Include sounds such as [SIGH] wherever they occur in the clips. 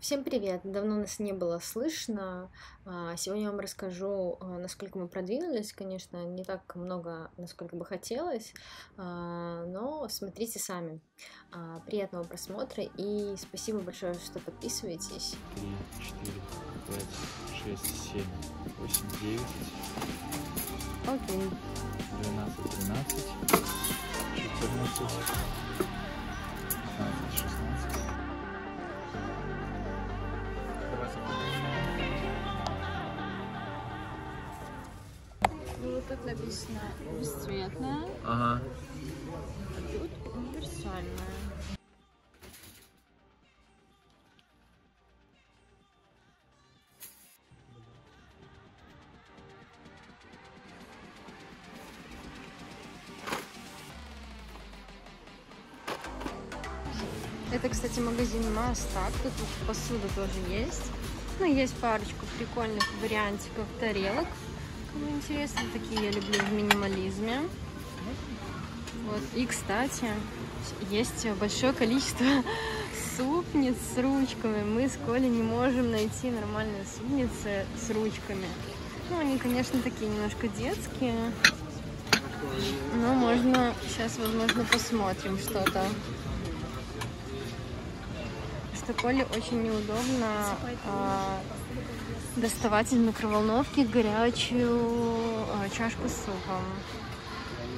Всем привет! Давно нас не было слышно. А, сегодня я вам расскажу, а, насколько мы продвинулись. Конечно, не так много, насколько бы хотелось, а, но смотрите сами. Приятного просмотра и спасибо большое, что подписываетесь. 3, 4, 5, 6, 7, 8, 9. Окей. 12, 13, 14, 15, 16. Тут написано бесцветная, Ага. а тут универсальная. Это, кстати, магазин Мастак. Тут посуда тоже есть. Ну, есть парочку прикольных вариантиков тарелок. Кому интересно, такие я люблю в минимализме. Вот. И, кстати, есть большое количество [LAUGHS] супниц с ручками. Мы с Колей не можем найти нормальные супницы с ручками. Ну, они, конечно, такие немножко детские. Но можно сейчас, возможно, посмотрим что-то. Что Коле очень неудобно а, доставать из микроволновки горячую а, чашку с супом.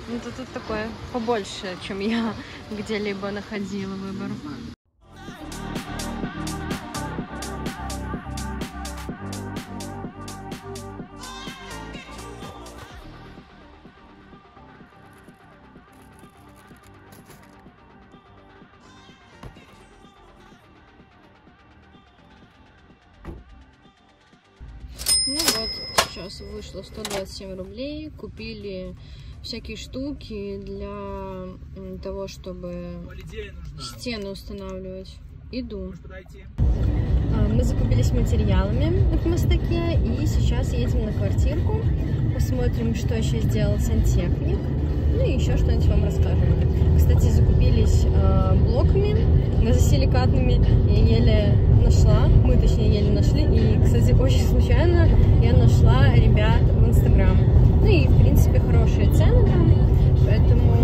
Ну, это тут такое побольше, чем я [LAUGHS] где-либо находила выбор. Ну вот, сейчас вышло 127 рублей. Купили всякие штуки для того, чтобы стены устанавливать. Иду. А, Мы закупились материалами в Мостаке и сейчас едем на квартирку. Посмотрим, что еще сделал сантехник. Ну и еще что-нибудь вам расскажем. Кстати, закупились э, блоками газосиликатными. Я еле нашла, мы точнее еле нашли. И, кстати, очень случайно я нашла ребят в Инстаграм. Ну и, в принципе, хорошие цены там. Поэтому,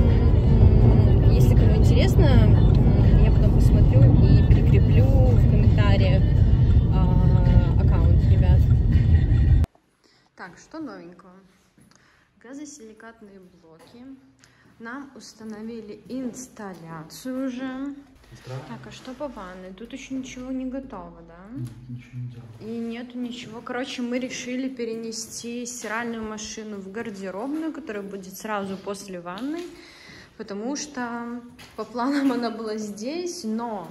если кому интересно, я потом посмотрю и прикреплю в комментариях а, аккаунт ребят. Так, что новенького? Газосиликатные блоки. Нам установили инсталляцию уже. Так, а что по ванной? Тут еще ничего не готово, да? Ничего не делал. И нету ничего. Короче, мы решили перенести стиральную машину в гардеробную, которая будет сразу после ванной, потому что по планам она была здесь, но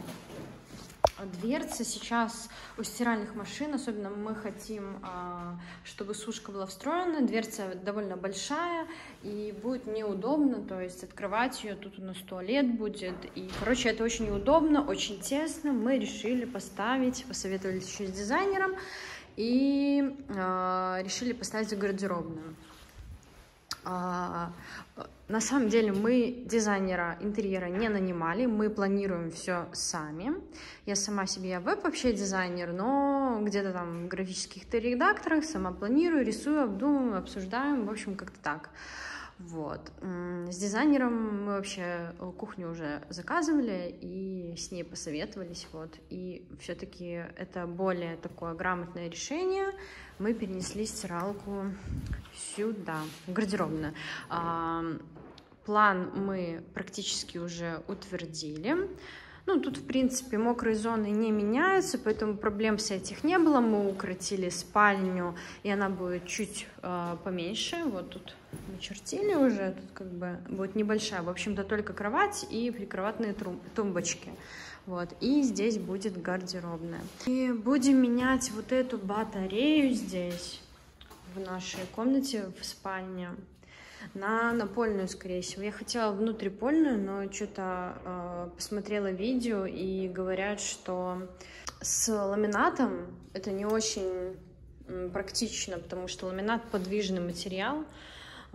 дверца сейчас у стиральных машин, особенно мы хотим, а, чтобы сушка была встроена, дверца довольно большая и будет неудобно, то есть открывать ее, тут у нас туалет будет, и, короче, это очень неудобно, очень тесно, мы решили поставить, посоветовались еще с дизайнером, и а, решили поставить гардеробную. А, на самом деле мы дизайнера интерьера не нанимали, мы планируем все сами. Я сама себе, я веб вообще дизайнер, но где-то там в графических редакторах сама планирую, рисую, обдумываю, обсуждаем, в общем, как-то так. Вот. С дизайнером мы вообще э, кухню уже заказывали и с ней посоветовались, вот. И все-таки это более такое грамотное решение. Мы перенесли стиралку сюда, в гардеробную. А, План мы практически уже утвердили. Ну, тут, в принципе, мокрые зоны не меняются, поэтому проблем с этих не было. Мы укоротили спальню, и она будет чуть э, поменьше. Вот тут начертили уже, тут как бы будет небольшая. В общем-то, только кровать и прикроватные тумбочки. Вот, и здесь будет гардеробная. И будем менять вот эту батарею здесь, в нашей комнате, в спальне на напольную, скорее всего. Я хотела внутрипольную, но что-то э, посмотрела видео и говорят, что с ламинатом это не очень практично, потому что ламинат подвижный материал.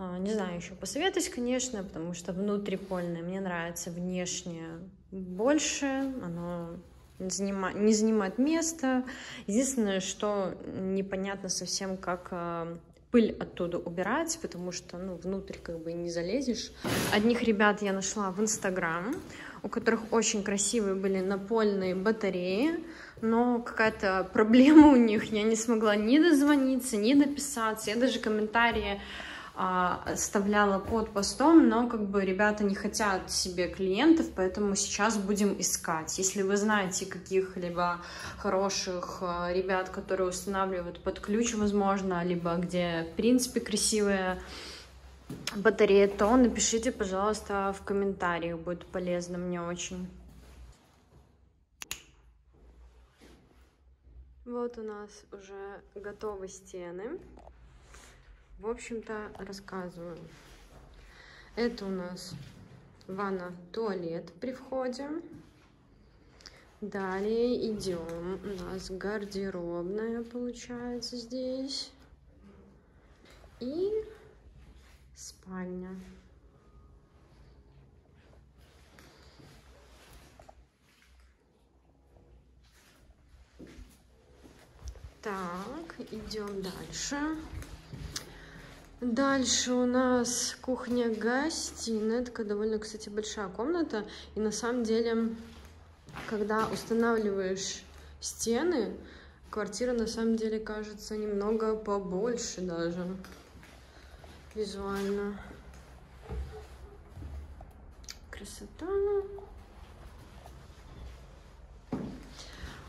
А, Не знаю, еще посоветуюсь, конечно, потому что внутрипольное мне нравится внешне больше, оно занима... не занимает места. Единственное, что непонятно совсем, как э, пыль оттуда убирать, потому что, ну, внутрь как бы не залезешь. Одних ребят я нашла в Инстаграм, у которых очень красивые были напольные батареи, но какая-то проблема у них, я не смогла ни дозвониться, ни дописаться, я даже комментарии а, оставляла под постом, но как бы ребята не хотят себе клиентов, поэтому сейчас будем искать. Если вы знаете каких-либо хороших а, ребят, которые устанавливают под ключ, возможно, либо где, в принципе, красивые батареи, то напишите, пожалуйста, в комментариях, будет полезно мне очень. Вот у нас уже готовы стены в общем-то, рассказываю. Это у нас ванна, туалет при входе. Далее идем. У нас гардеробная получается здесь. И спальня. Так, идем дальше. Дальше у нас кухня-гостиная. Такая довольно, кстати, большая комната. И на самом деле, когда устанавливаешь стены, квартира на самом деле кажется немного побольше даже визуально. Красота.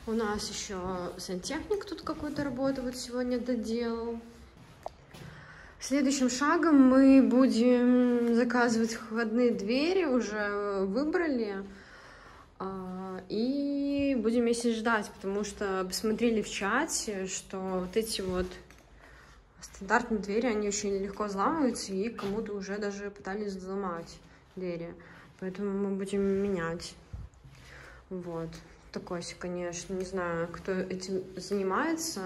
У нас еще сантехник тут какой-то работу вот сегодня доделал. Следующим шагом мы будем заказывать входные двери, уже выбрали. А, и будем вместе ждать, потому что посмотрели в чате, что вот эти вот стандартные двери, они очень легко взламываются, и кому-то уже даже пытались взломать двери. Поэтому мы будем менять. Вот. Такой, конечно, не знаю, кто этим занимается,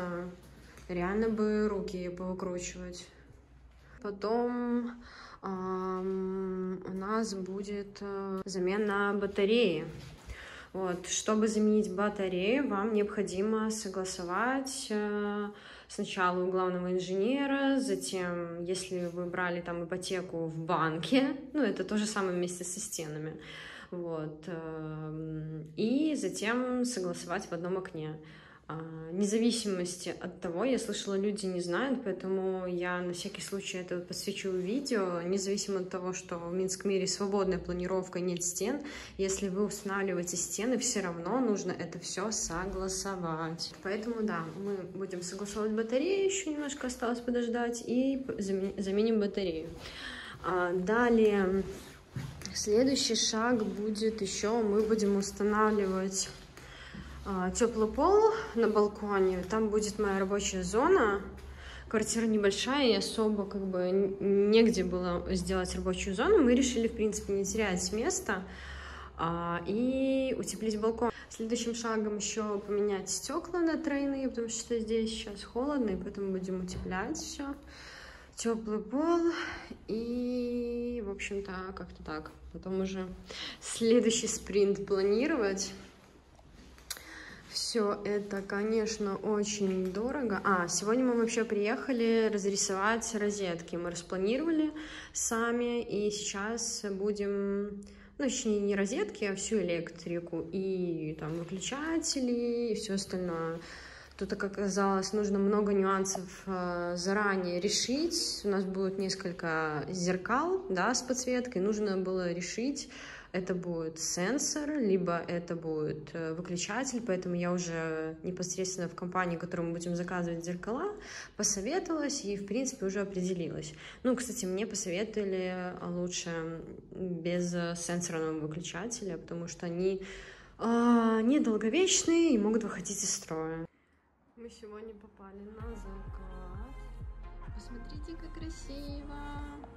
реально бы руки повыкручивать. Потом эм, у нас будет э, замена батареи. Вот, чтобы заменить батарею, вам необходимо согласовать э, сначала у главного инженера, затем, если вы брали там ипотеку в банке, ну, это то же самое вместе со стенами, вот, э, и затем согласовать в одном окне. А, независимости от того, я слышала, люди не знают, поэтому я на всякий случай это посвящу видео, независимо от того, что в Минском мире свободная планировка, нет стен, если вы устанавливаете стены, все равно нужно это все согласовать. Поэтому, да, мы будем согласовывать батарею, еще немножко осталось подождать, и заменим батарею. А, далее, следующий шаг будет еще, мы будем устанавливать теплый пол на балконе. Там будет моя рабочая зона. Квартира небольшая, и особо как бы негде было сделать рабочую зону. Мы решили, в принципе, не терять место а, и утеплить балкон. Следующим шагом еще поменять стекла на тройные, потому что здесь сейчас холодно, и поэтому будем утеплять все. Теплый пол и, в общем-то, как-то так. Потом уже следующий спринт планировать. Все это, конечно, очень дорого. А, сегодня мы вообще приехали разрисовать розетки. Мы распланировали сами, и сейчас будем, ну, точнее, не розетки, а всю электрику, и там выключатели, и все остальное. Тут, как оказалось, нужно много нюансов э, заранее решить. У нас будет несколько зеркал, да, с подсветкой. Нужно было решить, это будет сенсор, либо это будет э, выключатель, поэтому я уже непосредственно в компании, которую мы будем заказывать зеркала, посоветовалась и, в принципе, уже определилась. Ну, кстати, мне посоветовали лучше без сенсорного выключателя, потому что они э, недолговечные и могут выходить из строя. Мы сегодня попали на закат. Посмотрите, как красиво!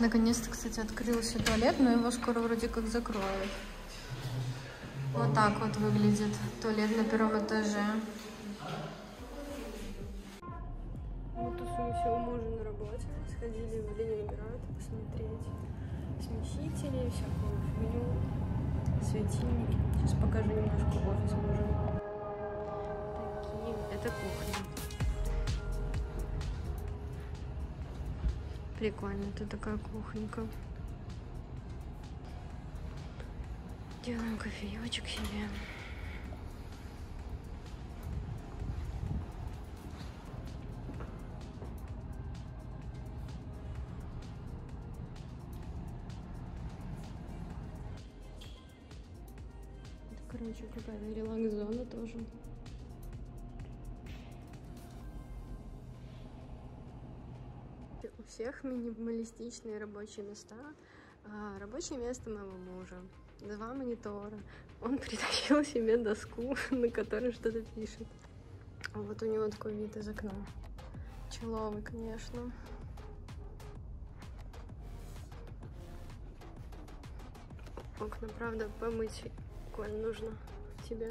Наконец-то, кстати, открылся туалет, но его скоро вроде как закроют. Вот так вот выглядит туалет на первом этаже. Тусуемся все, у мужа на работе. Сходили в Ленинград посмотреть смесители, всякую фигню, светильники. Сейчас покажу немножко офис мужа. Такие. Это кухня. Прикольно, это такая кухонька. Делаем кофеечек себе. Короче, какая-то релакс-зона тоже. Всех минималистичные рабочие места. А, рабочее место моего мужа. Два монитора. Он [LAUGHS] притащил себе доску, на которой что-то пишет. Вот у него такой вид из окна. Человый, конечно. Окна, правда, помыть, Коль, нужно тебе.